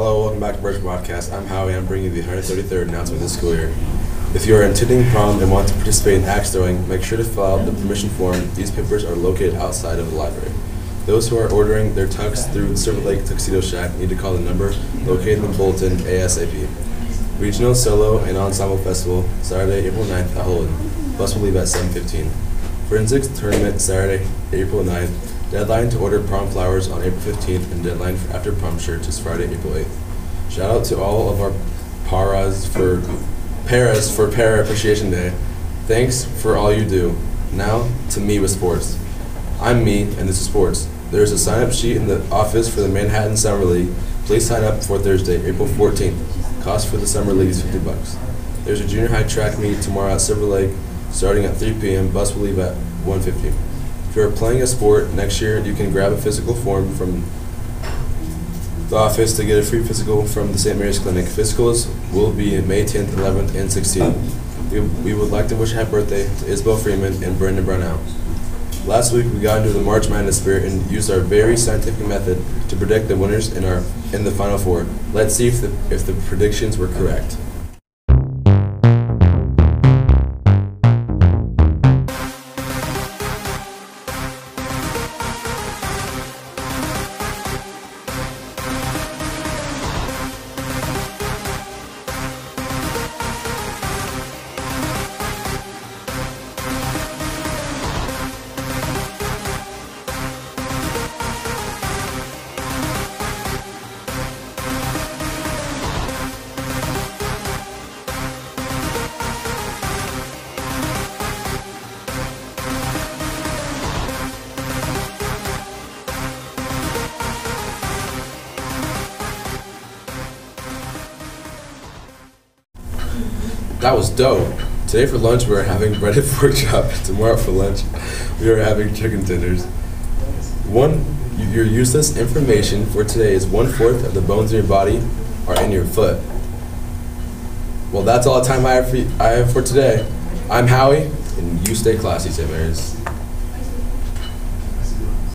welcome back to Bears Broadcast. I'm Howie. I'm bringing you the 133rd announcement the school year. If you are attending prom and want to participate in axe throwing, make sure to fill out the permission form. These papers are located outside of the library. Those who are ordering their tux through Silver Lake Tuxedo Shack need to call the number located in the bulletin ASAP. Regional Solo and Ensemble Festival, Saturday, April 9th at Holton. Bus will leave at 7.15. Forensics Tournament, Saturday, April 9th. Deadline to order prom flowers on April 15th and deadline for after prom shirts is Friday, April 8th. Shout out to all of our paras for paras for Para Appreciation Day. Thanks for all you do. Now to me with sports. I'm me and this is sports. There's a sign up sheet in the office for the Manhattan Summer League. Please sign up for Thursday, April 14th. Cost for the Summer League is 50 bucks. There's a junior high track meet tomorrow at Silver Lake starting at 3 p.m. Bus will leave at 1:50. If you're playing a sport next year, you can grab a physical form from the office to get a free physical from the St. Mary's Clinic. Physicals will be May 10th, 11th, and 16th. We, would like to wish happy birthday to Isabel Freeman and Brendan Brownell. Last week, we got into the March Madness spirit and used our very scientific method to predict the winners in our in the Final Four. Let's see if the, if the predictions were correct. That was dope. Today for lunch we are having breaded pork chop. Tomorrow for lunch we are having chicken tenders. One, your useless information for today is one fourth of the bones in your body are in your foot. Well, that's all the time I have for, I have for today. I'm Howie, and you stay classy, St. Mary's.